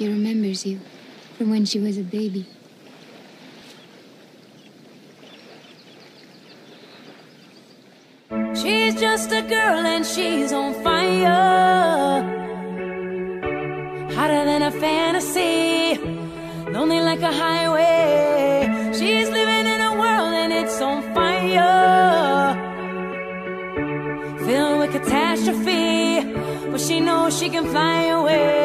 She remembers you from when she was a baby. She's just a girl and she's on fire. Hotter than a fantasy, lonely like a highway. She's living in a world and it's on fire. Filled with catastrophe, but she knows she can fly away.